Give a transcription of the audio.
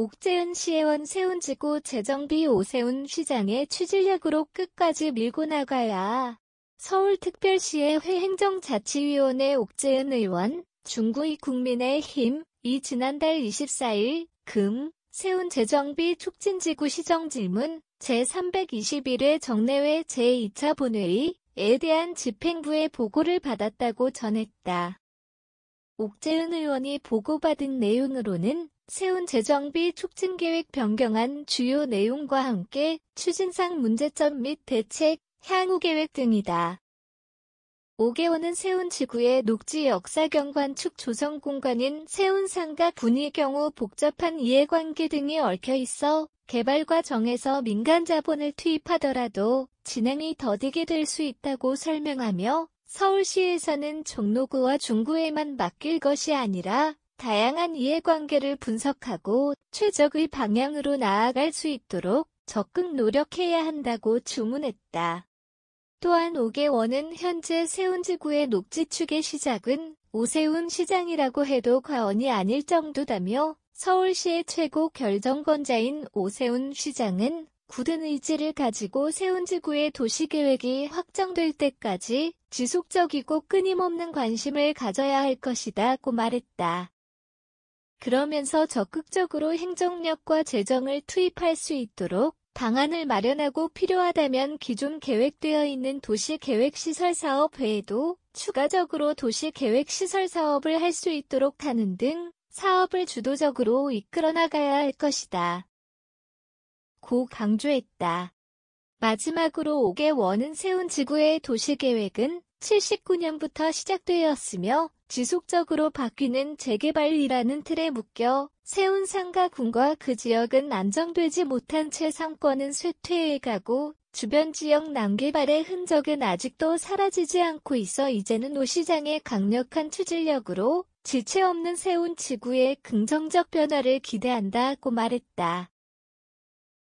옥재은 시의원 세운지구 재정비 오세훈 시장의 추진력으로 끝까지 밀고 나가야 서울특별시의 회 행정자치위원회 옥재은 의원, 중구의 국민의힘, 이 지난달 24일 금 세운 재정비 촉진지구 시정질문 제321회 정례회 제2차 본회의에 대한 집행부의 보고를 받았다고 전했다. 옥재은 의원이 보고받은 내용으로는 세운 재정비 촉진 계획 변경안 주요 내용과 함께 추진상 문제점 및 대책, 향후 계획 등이다. 5개원은 세운 지구의 녹지 역사경관축 조성 공간인 세운상가 군의 경우 복잡한 이해관계 등이 얽혀 있어 개발과 정에서 민간 자본을 투입하더라도 진행이 더디게 될 수 있다고 설명하며 서울시에서는 종로구와 중구에만 맡길 것이 아니라 다양한 이해관계를 분석하고 최적의 방향으로 나아갈 수 있도록 적극 노력해야 한다고 주문했다. 또한 오개원은 현재 세운지구의 녹지축의 시작은 오세훈 시장이라고 해도 과언이 아닐 정도다며 서울시의 최고 결정권자인 오세훈 시장은 굳은 의지를 가지고 세운지구의 도시계획이 확정될 때까지 지속적이고 끊임없는 관심을 가져야 할 것이다고 말했다. 그러면서 적극적으로 행정력과 재정을 투입할 수 있도록 방안을 마련하고 필요하다면 기존 계획되어 있는 도시계획시설 사업 외에도 추가적으로 도시계획시설 사업을 할 수 있도록 하는 등 사업을 주도적으로 이끌어 나가야 할 것이다. 고 강조했다. 마지막으로 5개 원은 세운 지구의 도시계획은 79년부터 시작되었으며 지속적으로 바뀌는 재개발이라는 틀에 묶여 세운 상가군과 그 지역은 안정되지 못한 채 상권은 쇠퇴해가고 주변 지역 남개발의 흔적은 아직도 사라지지 않고 있어 이제는 오 시장의 강력한 추진력으로 지체 없는 세운 지구의 긍정적 변화를 기대한다고 말했다.